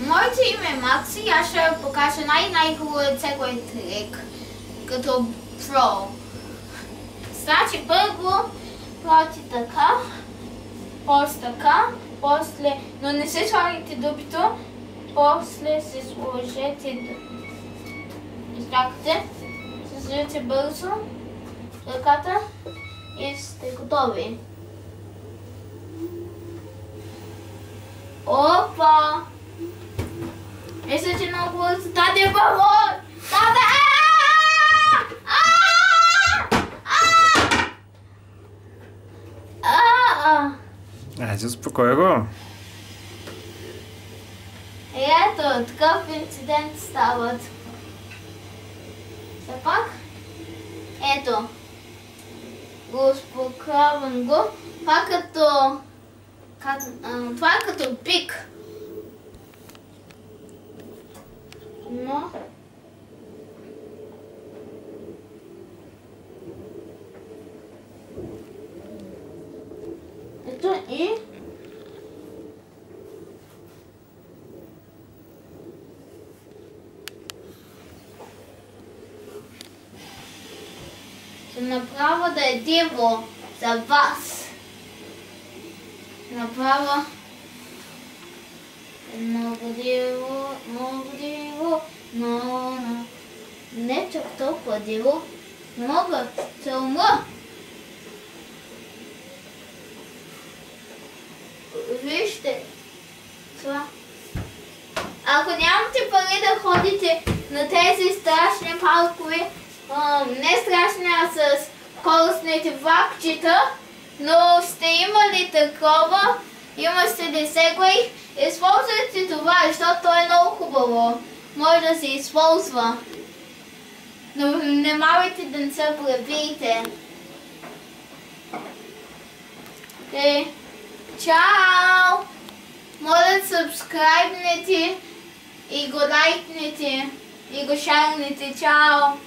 Моето име е Макси и аз ще покажа най-най-хубавият сегвей трик, като про. Значи първо правите така, после така, после, но не се слагайте дупито, после се сложете изчакате, се сложете бързо ръката и сте готови. Опа! Много бързо. Таде, бабой! Таде! Айде, успокой го. Ето, такъв инцидент стават. Все пак, ето, го успокоявам го. Това като, а, това е като пик. Но, ето и. Ще направя да е диво за вас. Направя. Много диво, много диво, но, не чак толкова диво. Не мога, се умра. Вижте това. Ако нямате пари да ходите на тези страшни паркове, а, не страшни, а с колесните влакчета, но сте имали такова, има сте десегвей, използвайте това, защото то е много хубаво. Може да се използва. Но внимавайте да не се пребиете. Окей. Чао! Моля да сабскрайбнете и го лайкнете и го шарнете. Чао!